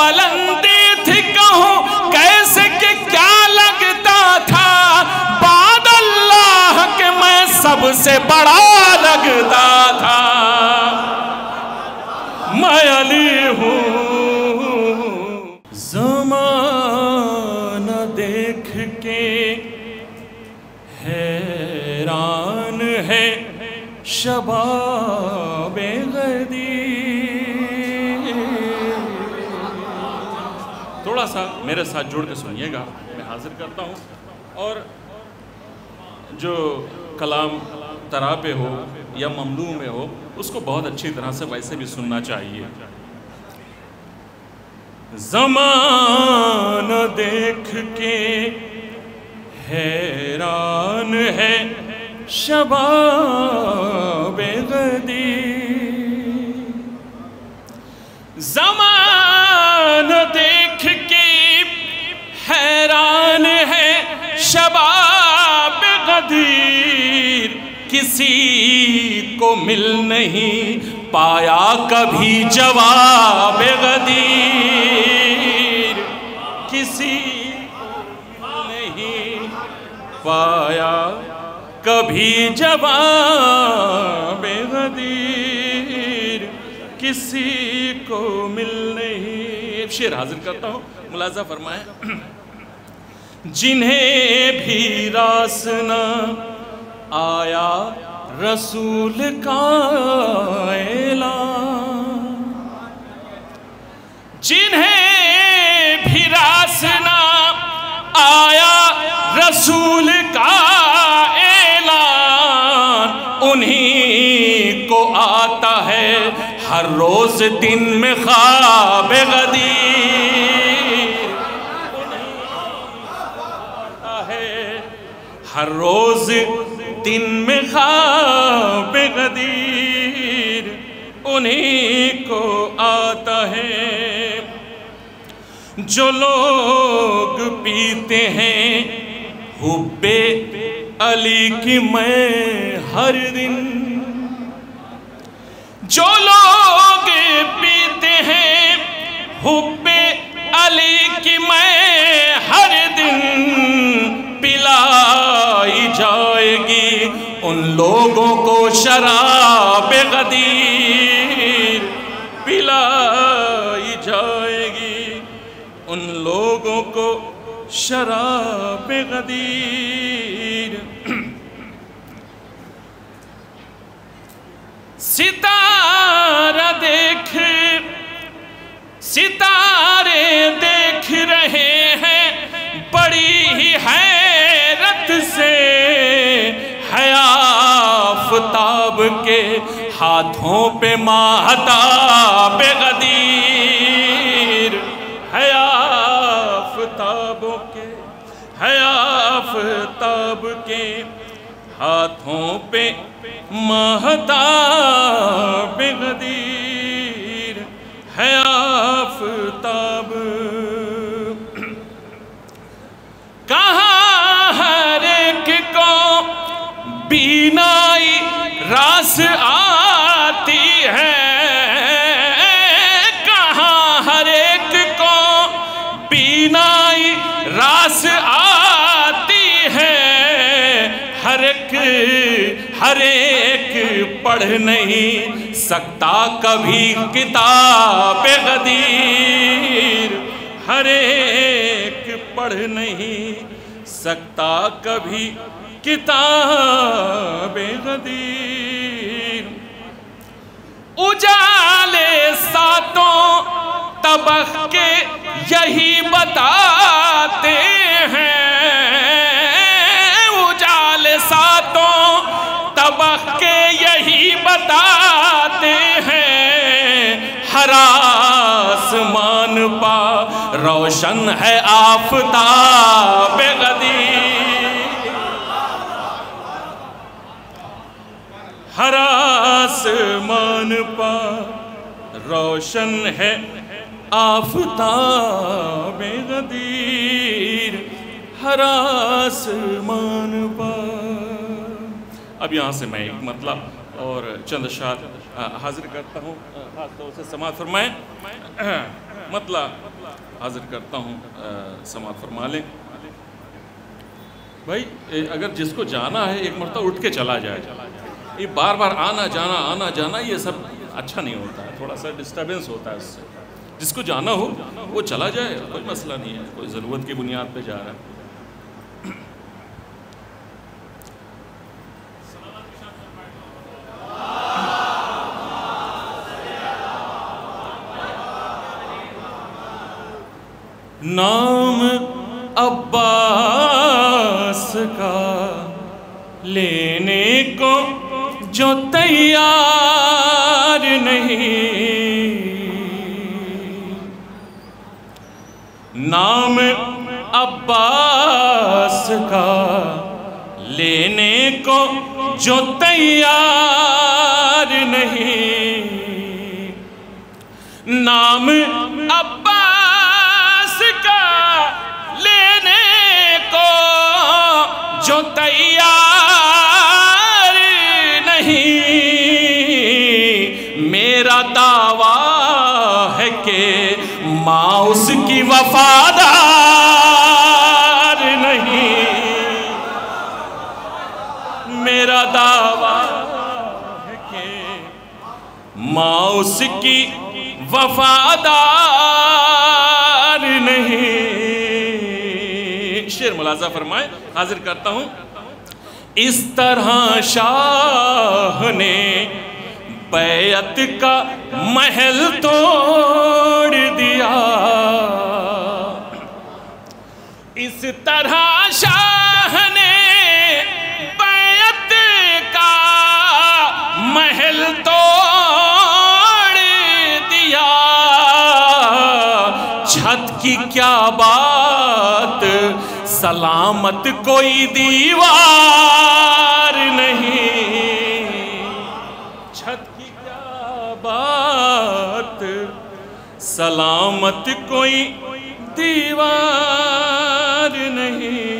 बलंदी थी कहूँ, कैसे कि क्या लगता था? बाद अल्लाह के मैं सबसे बड़ा लगता था। मैं अली हूँ। जमाना देख के हैरान है शबाब सा मेरे साथ जुड़ के सुनिएगा, मैं हाजिर करता हूँ। और जो कलाम तरा पे हो या ममनू में हो, उसको बहुत अच्छी तरह से वैसे भी सुनना चाहिए। जमान देख के हैरान है शबाब गदी जमान शबाब गदीर किसी को मिल नहीं पाया कभी जवाब गदीर। किसी को नहीं पाया कभी जवाब गदीर। किसी को मिल नहीं। शेर हाजिर करता हूँ। मुलाजा फरमाए। जिन्हें भी रासना आया, रसूल का ऐलान। जिन्हें भी रासना आया, रसूल का ऐलान, उन्हीं को आता है हर रोज दिन में ख्वाब गदी हर रोज दिन में ख्वाब गदीर उन्हीं को आता है। जो लोग पीते हैं हुब्बे अली की मैं हर दिन। जो लोग पीते हैं हुब्बे लोगों को शराब गदीर पिलाई जाएगी। उन लोगों को शराब गदीर। सितारा देख, सितारे देख रहे हैं, बड़ी ही हैरत से हयाफताब के हाथों पे माहताब गदीर। आफताबों के, है आफताब के हाथों पे महताब गदीर। रास आती है। कहाँ हर एक को बीनाई रास आती है। हर एक हर एक पढ़ नहीं सकता कभी किताब गदीर। हर एक पढ़ नहीं सकता कभी किताब गदीर। उजाले सातों तबक के यही बताते हैं। उजाले सातों तबक के यही बताते हैं। हर आसमान पा रोशन है आफताब गदी। हर आसमान पा रोशन है आफताब गदीर हर आसमान पा अब यहाँ से मैं एक मतलब और चंद शार हाजिर करता हूँ। खास तौर से समाज फरमाए। मतलब हाजिर करता हूँ। समात फरमा लें। भाई अगर जिसको जाना है, एक मरतबा उठ के चला जाए। ये बार बार आना जाना आना जाना, ये सब अच्छा नहीं होता है। थोड़ा सा डिस्टर्बेंस होता है उससे। जिसको जाना हो, वो चला जाए, कोई मसला नहीं है, कोई ज़रूरत की बुनियाद पे जा रहा है। नाम अब्बास का लेने को जो तैयार नहीं। नाम अब्बास का लेने को जो तैयार नहीं। नाम माँ उसकी वफादार नहीं। मेरा दावा है कि माँ उसकी वफादार नहीं। शेर मुलाजा फरमाए, हाजिर करता हूँ। इस तरह शाह ने बैत का महल तोड़ दिया। इस तरह शाह ने बैत का महल तोड़ दिया। छत की क्या बात, सलामत कोई दीवार नहीं। बात, सलामत कोई दीवार नहीं।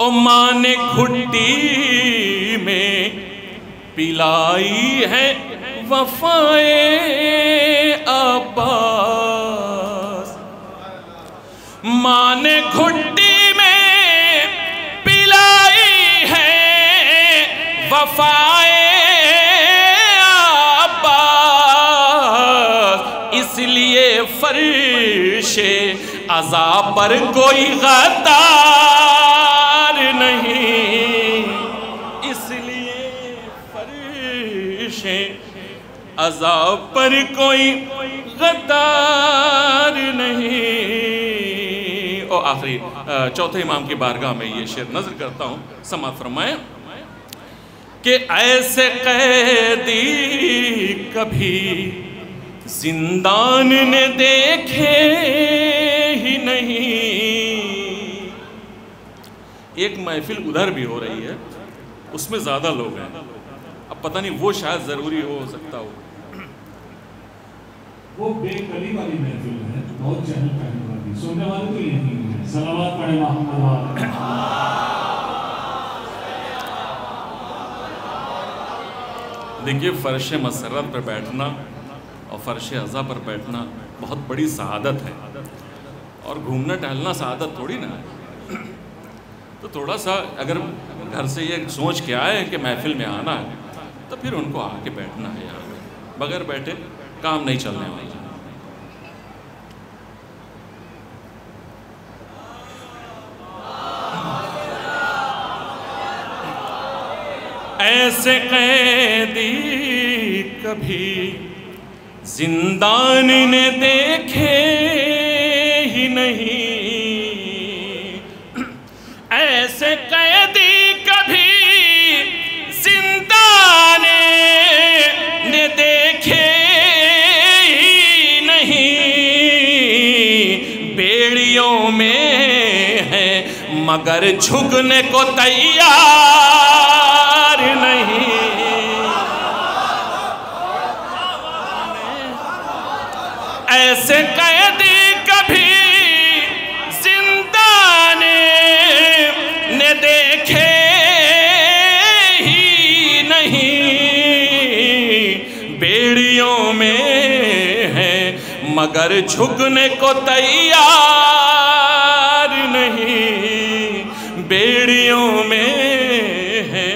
ओ माँ ने घुट्टी में पिलाई है वफाए अब्बास। माँ ने घुट्टी वफाए अब्बास। इसलिए फर्शे अजा पर कोई गद्दार नहीं। इसलिए फर्शे अजा पर कोई गद्दार नहीं। और आखिरी चौथे इमाम की बारगाह में ये शेर नज़र करता हूँ। समा फरमाए। कि ऐसे कैदी कभी जिंदान ने देखे ही नहीं। एक महफिल उधर भी हो रही है, उसमें ज़्यादा लोग हैं। अब पता नहीं वो शायद ज़रूरी हो सकता हो। वो बेकली वाली महफिल है, बहुत चहल पहल वाली। सुनने वाले तो यही है। सलावत पढ़े मोहम्मद देखिए, फ़र्श मसरत पर बैठना और फ़र्श अज़ा पर बैठना बहुत बड़ी शहादत है। और घूमना टहलना शहादत थोड़ी ना तो थोड़ा सा अगर घर से ये सोच के आए कि महफिल में आना है तो फिर उनको आके बैठना है यहाँ पर बगैर बैठे काम नहीं चलने वाला। ऐसे कैदी कभी जिंदान ने देखे ही नहीं। मगर झुकने को तैयार नहीं। ऐसे कैदी कभी ज़िंदा ने, ने देखे ही नहीं। बेड़ियों में है मगर झुकने को तैयार बेड़ियों में है,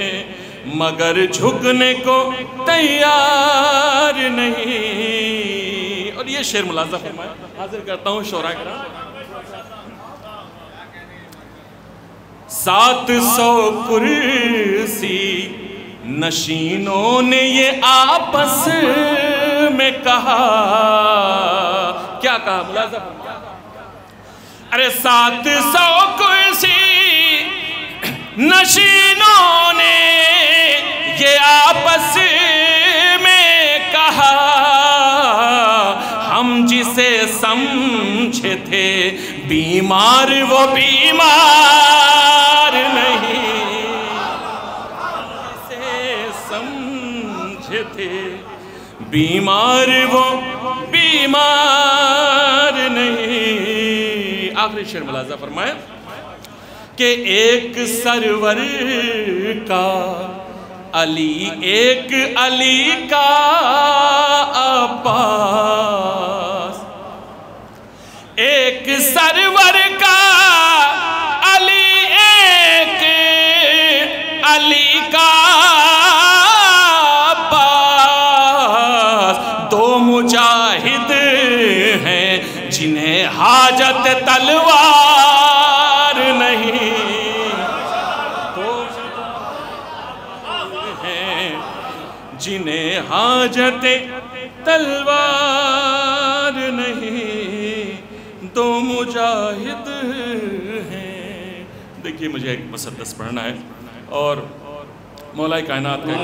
मगर झुकने को तैयार नहीं। और ये शेर मुलाजा फरमाया, हाजिर करता हूँ शोरा सात सौ कुर्सी नशीनों ने ये आपस में कहा। क्या कहा मुलाजा अरे सात सौ कुर्सी नशीनों ने ये आपस में कहा, हम जिसे समझे थे, बीमार वो बीमार नहीं। जिसे समझे थे, बीमार वो बीमार नहीं। आखिरी शेर मुलाजा फरमाया कि एक सरवर का अली एक अली का अब्बास। एक सरवर का हाजत तलवार नहीं, दो मुजाहिद हैं। देखिए, मुझे एक मुसदस पढ़ना है और मौलाई कायनात का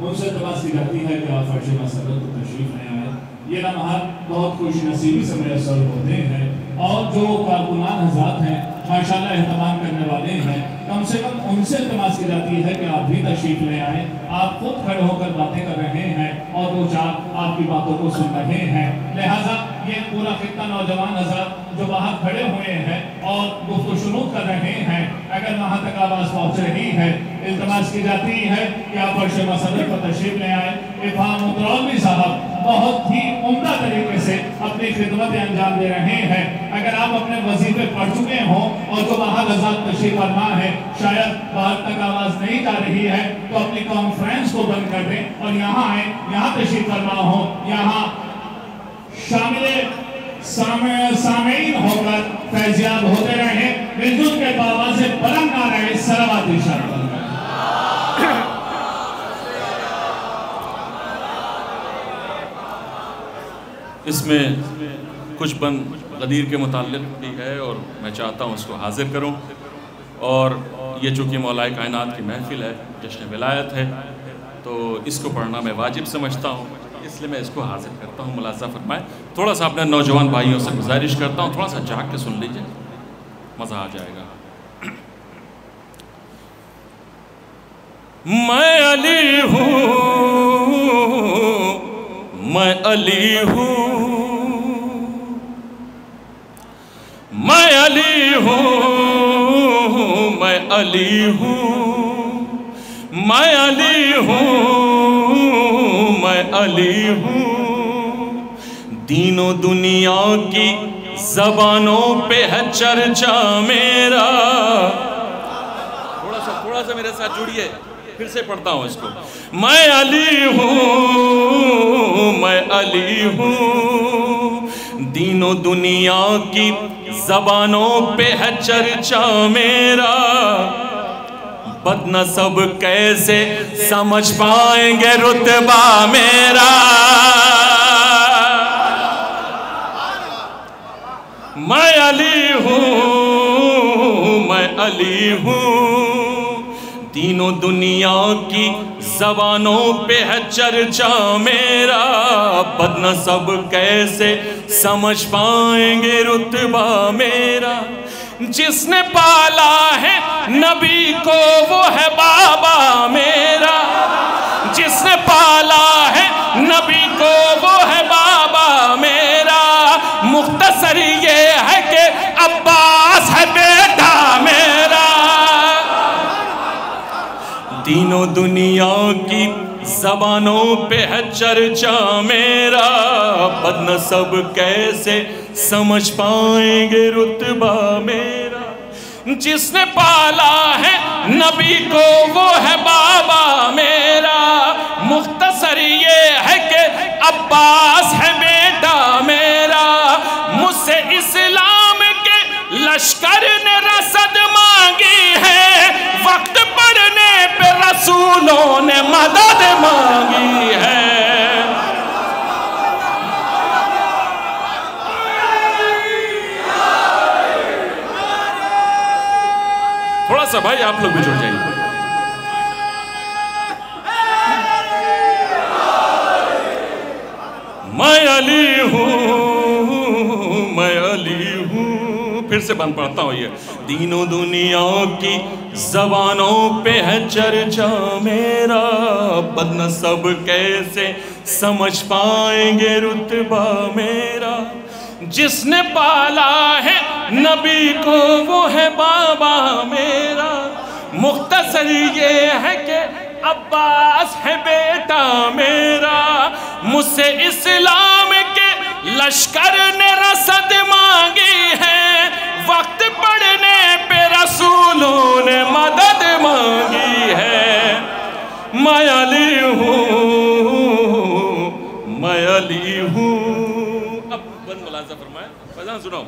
उनसे तलाश की जाती है कि आप फर्श मसरत तशरीफ़ ले आए ये लम्हात बहुत खुश नसीबी से मैसर होते हैं। और जो कारकुनान हजरात हैं माशाल्लाह एहतमाम करने वाले हैं। कम से कम उनसे तलाश की जाती है कि आप भी तशरीफ़ ले आए। आप खुद खड़े होकर बातें कर रहे हैं और वो चार आपकी बातों को सुन रहे हैं। लिहाजा ये पूरा खिता नौजवान हजरात जो बाहर खड़े हुए हैं और गुफ्तु शुरू कर रहे हैं, अगर वहाँ तक आवाज़ पहुँच रही है, इल्तमास की जाती है कि आप फर्श मसदर पर तशरीफ़ ले आए। इफाम साहब बहुत ही उम्दा तरीके से अपनी खिदमत अंजाम दे रहे हैं। अगर आप अपने वजीफे पढ़ चुके हों और जो वहाँ आज़ाद तशरीफ़ फरमा है, शायद बाहर तक आवाज़ नहीं जा रही है तो अपनी कॉन्फ्रेंस को बंद कर दें और यहाँ आए, यहाँ तशरीफ़ फरमा हो। यहाँ शामिल सामीन होकर फैजियाब होते रहे। मिलजुल के बाबा से बुलंद ना रहे, सलावत इशारा इसमें कुछ बंद गदीर के मुतालिक भी है और मैं चाहता हूँ उसको हाजिर करूँ। और ये चूँकि मौलाए कायनात की महफिल है जश्न विलायत है तो इसको पढ़ना मैं वाजिब समझता हूँ। इसलिए मैं इसको हाजिर करता हूँ, मुलाजा फरमाए। थोड़ा सा अपने नौजवान भाइयों से गुजारिश करता हूँ, थोड़ा सा जाग के सुन लीजिए। मज़ा आ जाएगा। मैं अली हूँ, मैं अली हूँ। मैं अली हूँ, मैं अली हूँ, मैं अली हूँ, मैं अली हूँ। तीनों दुनिया की जबानों पे है चर्चा मेरा। थोड़ा सा थोड़ा सा मेरे साथ जुड़िए, फिर से पढ़ता हूँ इसको। मैं अली हूँ, मैं अली हूँ। तीनों दुनिया की जबानों पे है चर्चा मेरा। बदना सब कैसे समझ पाएँगे रुतबा मेरा? मैं अली हूँ, मैं अली हूँ। तीनों दुनिया की जबानों पे है चर्चा मेरा। बदन सब कैसे समझ पाएँगे रुतबा मेरा? जिसने पाला है नबी को वो है बाबा मेरा। जिसने पाला है नबी को वो तीनों दुनिया की जबानों पे है चर्चा मेरा। बदन सब कैसे समझ पाएँगे रुतबा मेरा? जिसने पाला है नबी को वो है बाबा मेरा। मुख्तसर ये है कि अब्बास है बेटा मेरा। मुझसे इस्लाम के लश्कर रसूलों ने मदद मांगी है। थोड़ा सा भाई आप लोग भी जुड़ जाइए। मैं अली हूँ। फिर से बंद पढ़ता हूँ ये। तीनों दुनिया की जबानों पे है चर्चा मेरा। बदन सब कैसे समझ पाएँगे रुतबा मेरा? जिसने पाला है नबी को, वो है बाबा मेरा। मुख्तसर ये है कि अब्बास है बेटा मेरा। मुझसे इस्लाम के लश्कर ने रसद मांगी है। वक्त पड़ने पे रसूलों ने मदद मांगी है। मैं अली हूँ, मैं अली हूँ। अब बंद मुलाजा सुनाओ।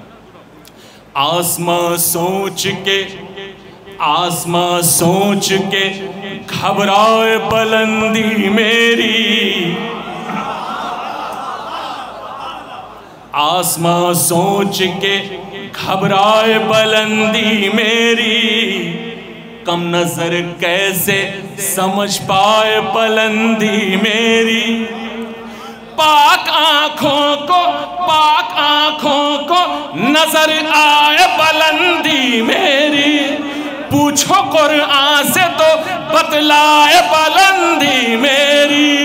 आसमां सोच के, आसमां सोच के, घबराए बुलंदी मेरी। आसमां सोच के घबराए बुलंदी मेरी। कम नज़र कैसे समझ पाए बुलंदी मेरी। पाक आँखों को, पाक आँखों को नज़र आए बुलंदी मेरी। पूछो कुरआन से तो बतलाए बुलंदी मेरी।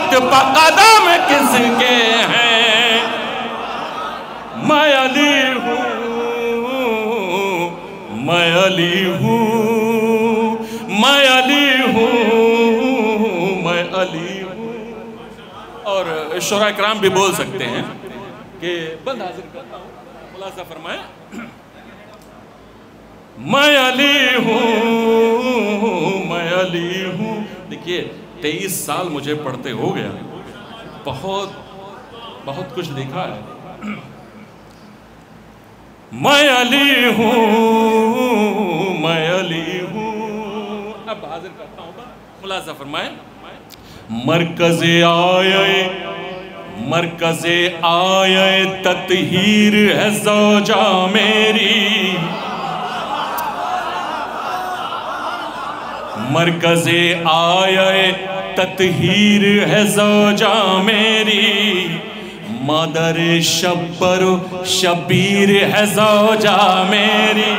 नबूवत बकदम किसके हैं? मैं अली हूँ, मैं अली हूँ, मैं अली हूँ, मैं अली हूँ। और शोरा कराम भी बोल सकते हैं कि बंद हाजिर करता हूँ, खुलासा फरमाए। मैं अली हूँ, मैं अली हूँ। देखिए तेईस साल मुझे पढ़ते हो गया। बहुत बहुत कुछ देखा है। मैं अली हूँ, मैं अली हूँ। अब हाजिर करता हूँ खुलासा फरमाए। मरकज आए मरकज आए ततहीर है सौजा मेरी। मरकज आए, ततहीर है सौजा मेरी। मदर शब्बर शबीर है सौजा मेरी।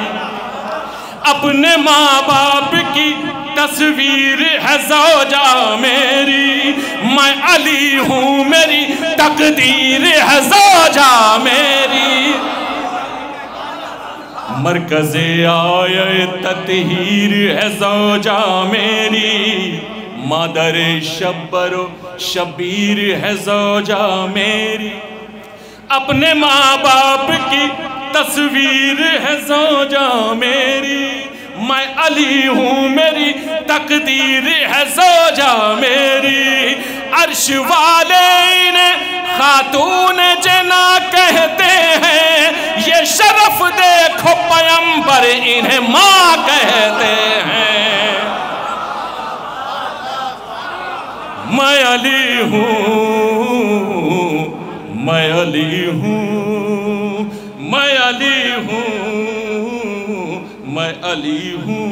अपने माँ बाप की तस्वीर है सौजा मेरी। मैं अली हूँ, मेरी तकदीर है सौजा मेरी। मरकज आय ततहीर है सौजा मेरी। मदर शब्बर शबीर है सौजा मेरी। अपने माँ बाप की तस्वीर है सौजा मेरी। मैं अली हूँ, मेरी तकदीर है सौजा मेरी। अर्श वाले ने, खातून जना देखो पयंबर इन्हें माँ कहते हैं। मैं अली हूँ, मैं अली हूँ, मैं अली हूँ, मैं अली हूँ।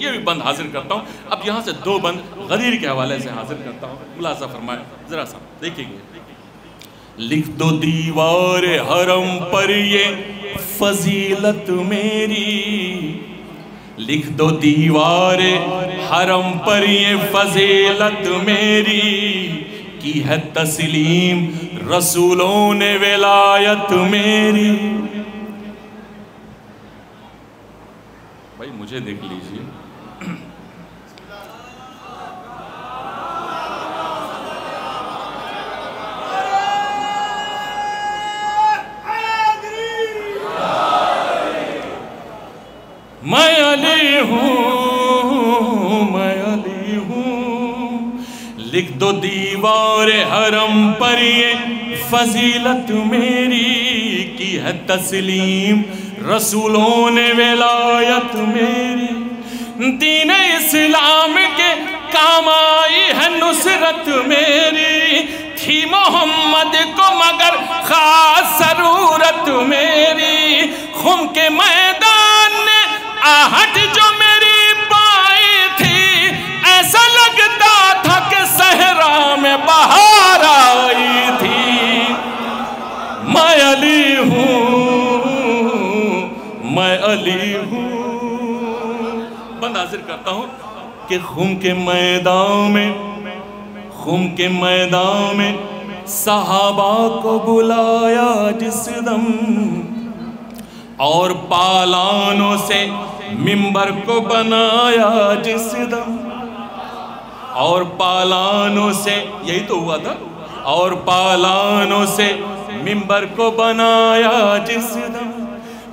ये भी बंद हाजिर करता हूँ। अब यहाँ से दो बंद गदीर के हवाले से हाजिर करता हूँ। मुलाजा फरमाए, ज़रा सा, देखिए। लिख दो दीवार हरम पर ये फजीलत मेरी। लिख दो दीवार हरम पर ये फजीलत मेरी। की है तस्लीम रसूलों ने विलायत मेरी। भाई मुझे देख लीजिए। लिख दो दीवार हरम पर, ये फजीलत मेरी की है तस्लीम। रसूलों ने विलायत मेरी, दीन इस्लाम के काम आई है नुसरत मेरी। थी मोहम्मद को मगर खास ज़रूरत मेरी। खुम के मैदान ने आहट करता हूँ कि खुम के मैदान में, खुम के मैदान में सहाबा को बुलाया जिस दम और पालानों से मिंबर को बनाया जिस दम। और पालानों से, यही तो हुआ था, और पालानों से मिंबर को बनाया जिस दम।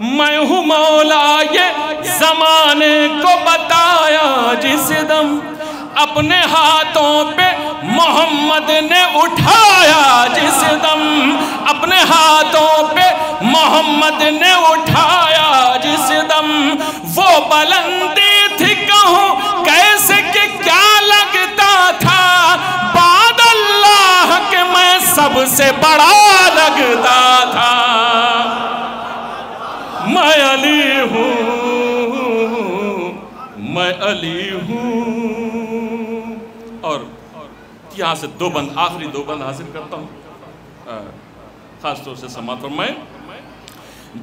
मैं हूँ मौला, ये जमाने को बताया जिस दम अपने हाथों पे मोहम्मद ने उठाया जिस दम अपने हाथों पे मोहम्मद ने उठाया जिस दम। वो बुलंदी थी कहूँ, कैसे कि क्या लगता था? बाद अल्लाह के मैं सबसे बड़ा लगता यहाँ से दो बंद, आखिरी दो बंद हासिल करता हूँ। खास तौर से समाप्त मैं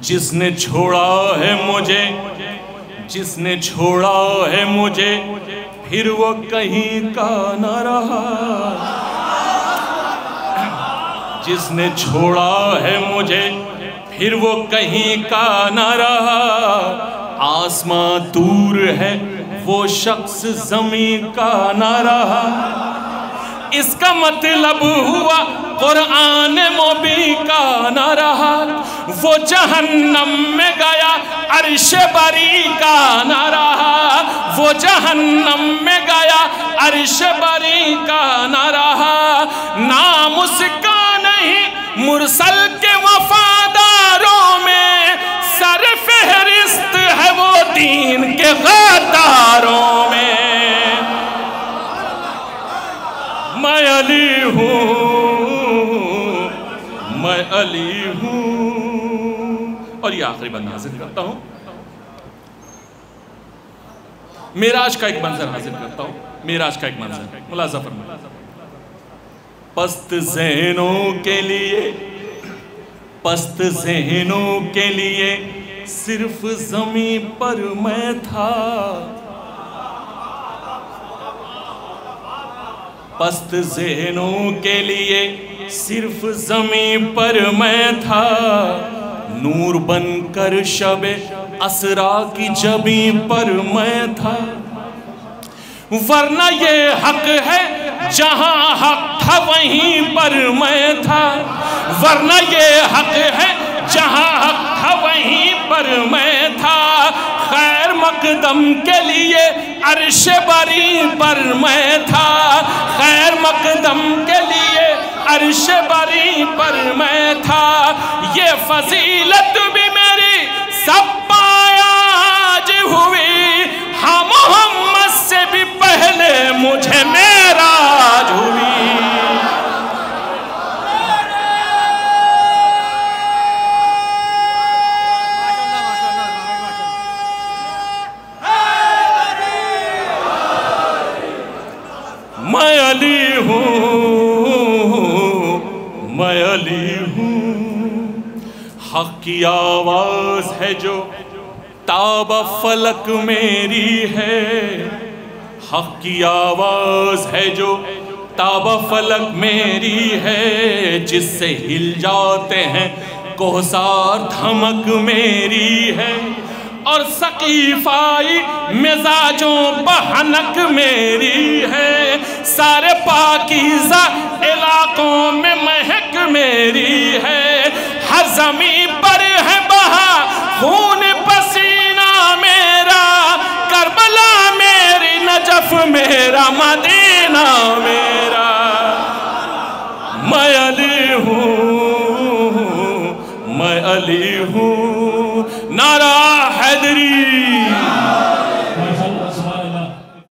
जिसने छोड़ा है मुझे, जिसने छोड़ा है मुझे, फिर वो कहीं का न रहा। जिसने छोड़ा है मुझे, फिर वो कहीं का न रहा। आसमां दूर है, वो शख्स जमी का न रहा। इसका मतलब हुआ कुरान मोबी का न रहा। वो जहन्नम में गया, अरश बरी का न रहा। वो जहन्नम में गया, अरश बरी का न रहा। नाम उसका नहीं, मुरसल के वफादारों में सर फहरिस्त है वो दीन के गद्दारों में। मैं अली हूँ, मैं अली हूँ। और ये आखिरी बंद हासिल करता हूँ। मेराज का एक मंजर हासिल करता हूँ। मेराज का एक मंजर। मुलाजा फरमा पस्त जहनों के लिए, पस्त जहनों के लिए सिर्फ़ जमी पर मैं था। पस्त जहनों के लिए सिर्फ़ जमी पर मैं था। नूर बनकर शब असरा की जबी पर मैं था। वरना ये हक है, जहाँ हक था वहीं पर मैं था। वरना ये हक है, जहाँ हक मकदम के लिए अरश बरी पर मैं था। खैर मकदम के लिए अरश बरी पर मैं था। ये फजीलत भी मेरी सब पायाज हुई। हम मोहम्मद से भी पहले मुझे मेराज हुई। की आवाज़ है जो ताब फलक मेरी है। हक की आवाज़ है जो ताब फलक मेरी है। जिससे हिल जाते हैं, कोहसार धमक मेरी है। और सकीफाई मिजाजों बहनक मेरी है। सारे पाकिजा इलाकों में महक मेरी है। जमी पर है बहा, खून पसीना मेरा, करबला मेरी नजफ मेरा, मदीना मेरा। मैं अली हूँ, मैं अली हूँ।